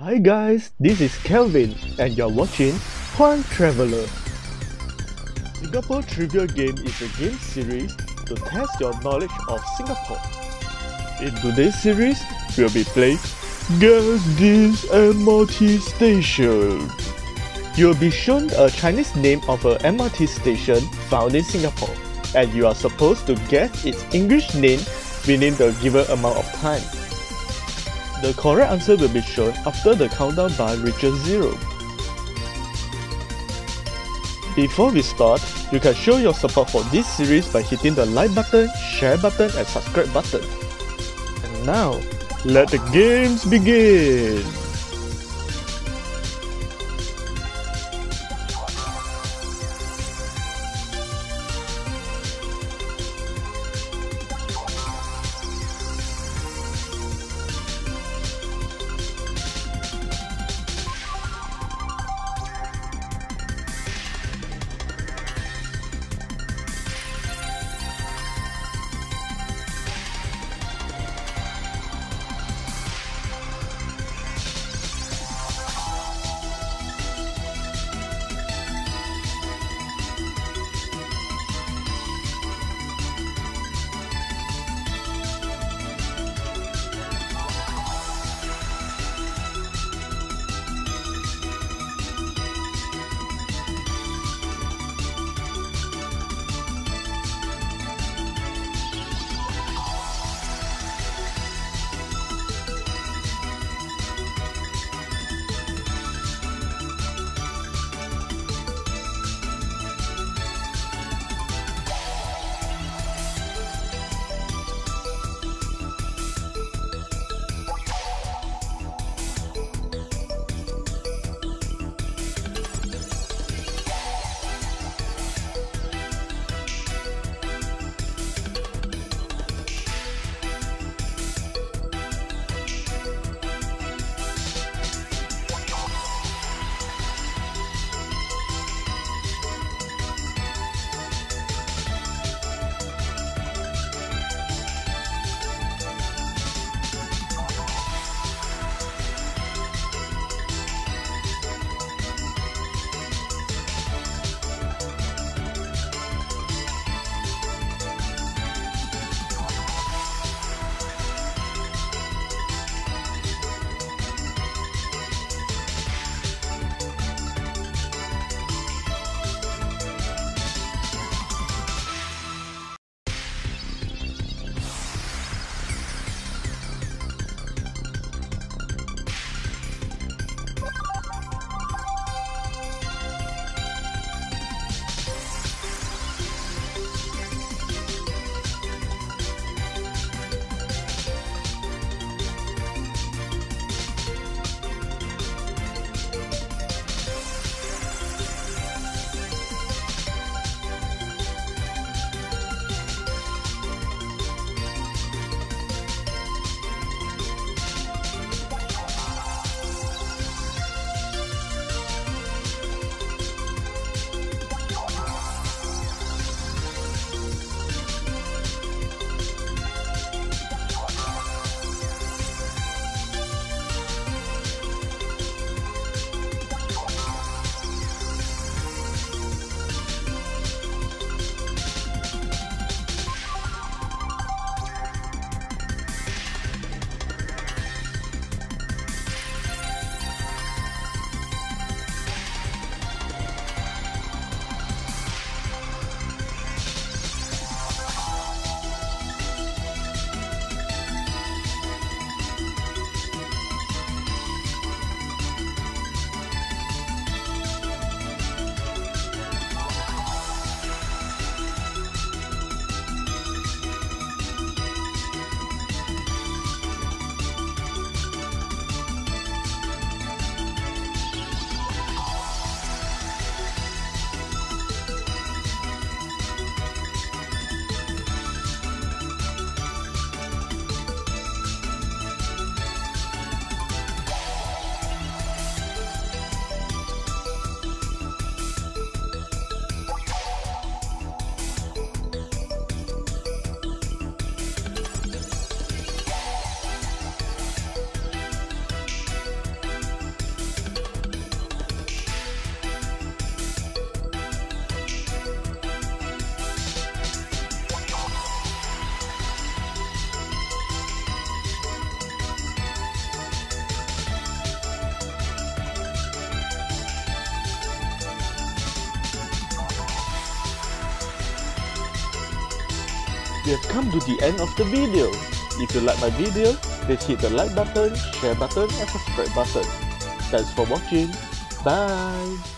Hi guys, this is Kelvin and you're watching Huang Traveller. Singapore Trivia Game is a game series to test your knowledge of Singapore. In today's series, we'll be playing Guess This MRT Station. You'll be shown a Chinese name of a MRT station found in Singapore and you are supposed to guess its English name within the given amount of time. The correct answer will be shown after the countdown bar reaches zero. Before we start, you can show your support for this series by hitting the like button, share button and subscribe button. And now, let the games begin! We have come to the end of the video. If you like my video, please hit the like button, share button and subscribe button. Thanks for watching. Bye.